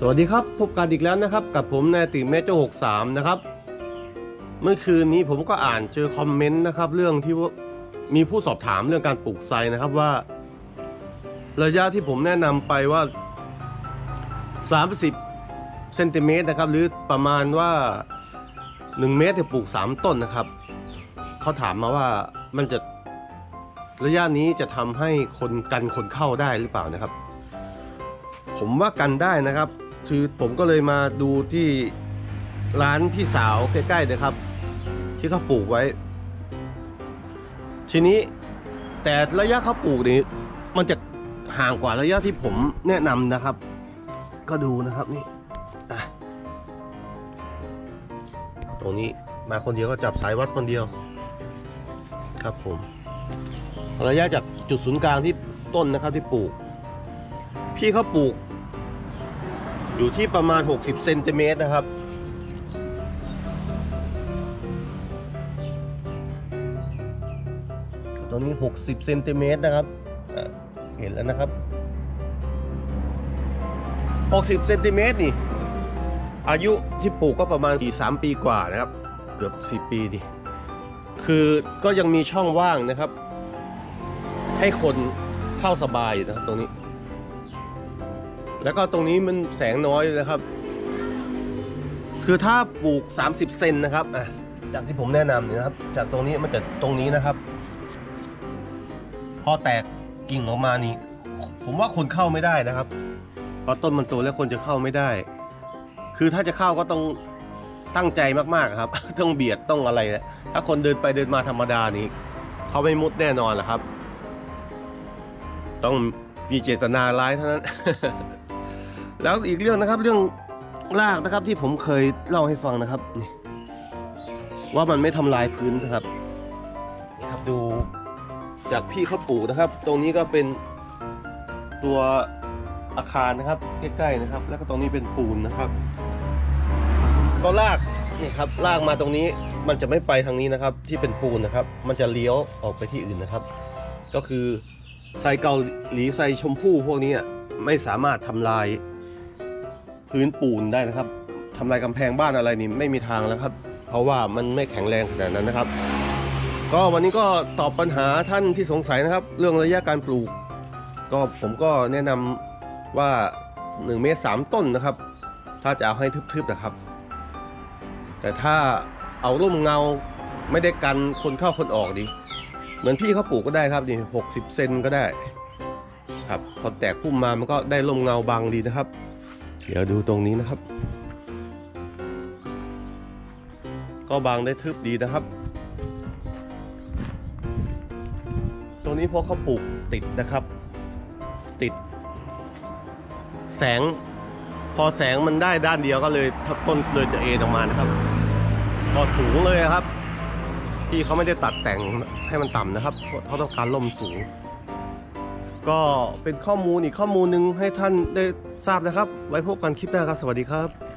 สวัสดีครับ พบกันอีกแล้วนะครับ กับผมนายติเมเจอร์หกสามนะครับ เมื่อคืนนี้ผมก็อ่านเจอคอมเมนต์นะครับ เรื่องที่มีผู้สอบถามเรื่องการปลูกไซนะครับว่า ระยะที่ผมแนะนำไปว่า 30เซนติเมตรนะครับ หรือประมาณว่า 1 เมตรจะปลูก 3 ต้นนะครับเขาถามมาว่ามันจะระยะนี้จะทำให้คนกันคนเข้าได้หรือเปล่านะครับผมว่ากันได้นะครับ คือผมก็เลยมาดูที่ร้านพี่สาวใกล้ๆนะครับ ที่เขาปลูกไว้ ทีนี้แต่ระยะเขาปลูกนี่มันจะห่างกว่าระยะที่ผมแนะนำนะครับ ก็ดูนะครับนี่ตรงนี้มาคนเดียวก็จับสายวัดคนเดียว ครับผม ระยะจากจุดศูนย์กลางที่ต้นนะครับที่ปลูก พี่เขาปลูก อยู่ที่ประมาณ 60เซนติเมตรนะครับตรงนี้ 60เซนติเมตรนะครับเห็นแล้วนะครับ 60เซนติเมตรนี่ อายุที่ปลูกก็ประมาณ 4-3 ปีกว่านะครับ เกือบ 4 ปีดิคือก็ยังมีช่องว่างนะครับ ให้คนเข้าสบายนะครับตรงนี้ แล้วก็ตรงนี้มันแสงน้อยนะครับ คือถ้าปลูก 30 เซนนะครับอะจากที่ผมแนะนำเนี่ยนะครับ จากตรงนี้มันจะตรงนี้นะครับ พอแตกกิ่งออกมานี่ ผมว่าคนเข้าไม่ได้นะครับเพราะต้นมันโตแล้วคนจะเข้าไม่ได้ คือถ้าจะเข้าก็ต้องตั้งใจมากๆครับ ต้องเบียดต้องอะไรนะถ้าคนเดินไปเดินมาธรรมดานี่เขาไม่มุดแน่นอนแหละครับ ต้องมีเจตนาร้ายเท่านั้น แล้วอีกเรื่องนะครับเรื่องรากนะครับที่ผมเคยเล่าให้ฟังนะครับนี่ว่ามันไม่ทำลายพื้นนะครับนี่ครับดูจากพี่เขาปลูกนะครับ ตรงนี้ก็เป็นตัวอาคารนะครับ ใกล้ๆนะครับ แล้วก็ตรงนี้เป็นปูนนะครับก็ลากนี่ครับลากมาตรงนี้มันจะไม่ไปทางนี้นะครับ ที่เป็นปูนนะครับ มันจะเลี้ยวออกไปที่อื่นนะครับ ก็คือไซเกาหลีไซชมพู่พวกนี้ไม่สามารถทำลาย พื้นปูนได้นะครับทำลายกำแพงบ้านอะไรนี่ไม่มีทางแล้วครับ เพราะว่ามันไม่แข็งแรงขนาดนั้นนะครับ ก็วันนี้ก็ตอบปัญหาท่านที่สงสัยนะครับ เรื่องระยะการปลูก ก็ผมก็แนะนำว่า 1 เมตร3ต้นนะครับ ถ้าจะเอาให้ทึบๆนะครับ แต่ถ้าเอาร่มเงาไม่ได้กันคนเข้าคนออกดี เหมือนพี่เขาปลูกก็ได้ครับนี่หกสิบเซนก็ได้ ครับ พอแตกพุ่มมามันก็ได้ร่มเงาบางดีนะครับ เดี๋ยวดูตรงนี้นะครับ ก็บางได้ทึบดีนะครับ ตรงนี้เพราะเขาปลูกติดนะครับ ติด แสง พอแสงมันได้ด้านเดียวก็เลยต้นเลยจะเอ็นออกมานะครับ ก็สูงเลยครับพี่เขาไม่ได้ตัดแต่งให้มันต่ำนะครับเพราะเขาต้องการล่มสูง ก็เป็นข้อมูลอีกข้อมูลหนึ่งให้ท่านได้ทราบนะครับ ไว้พบกันคลิปหน้าครับ สวัสดีครับ